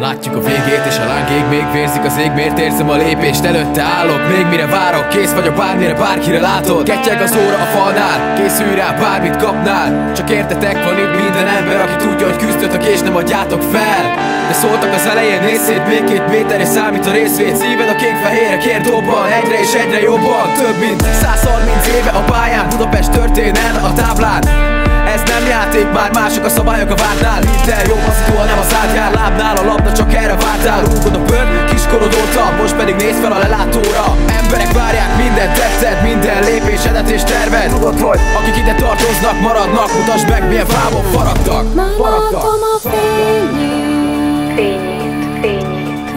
és a láng ég Még vérzik az ég, miért érzem a lépést? Előtte állok, még mire várok Kész vagyok bármire, bárkire látod. Kettyeg az óra a falnál Készülj rá, bármit kapnál. Csak értetek van itt minden ember Aki tudja, hogy küzdötök és nem adjátok fel. De szóltak az elején, nézz szét Még két méter és számít a részvét. Szíved a kék fehérre, kér dobban Egyre és egyre jobban. Több mint 130 éve a pályán Budapest történel a táblán. Ez nem játék, már mások a szabályok a Minden jó passzitúval nem a jár Lábnál a labda, csak vártál Rúgod a bőr, kiskorod óta Most pedig nézd fel a lelátóra. Emberek várják minden tetted Minden lépésedet és terved Tudod, hogy akik ide tartoznak, maradnak Mutasd meg, milyen fából faragtak. Már látom a fényét. Fényét, fényét,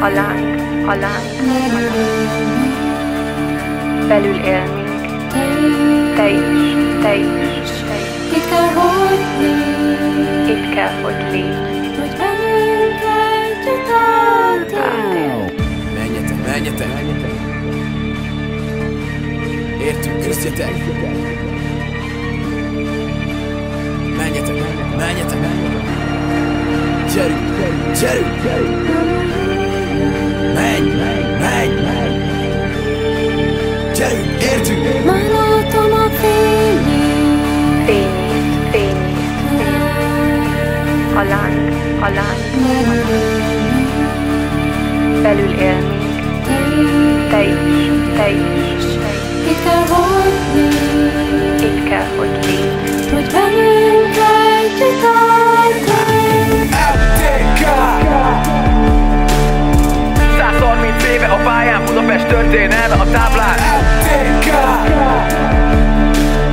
a láng, a láng, belül élmény, te is, te is, te is. Itt kell, hogy Küzdjetek Menjetek, menjetek! Gyerünk, gyerünk! Menj, menj, Gyerünk, értünk! Már látom a fényét fényét, fényét, a láng, a láng, belül élmény, te is, te is, te is. Itt kell, 130 éve a pályán Budapest történelme a táblán. LTK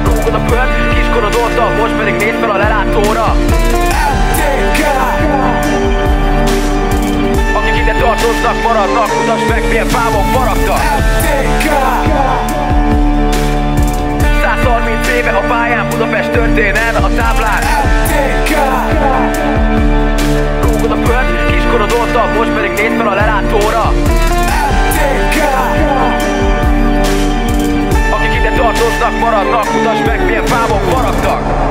Kókod a pönt, kiskorod óta, most pedig nézd fel a lelátóra. Akik ide tartoznak, maradnak, mutasd meg milyen fámon faragtak. LTK 130 éve a pályán Budapest történelme Mutasd meg, milyen fából faragtak.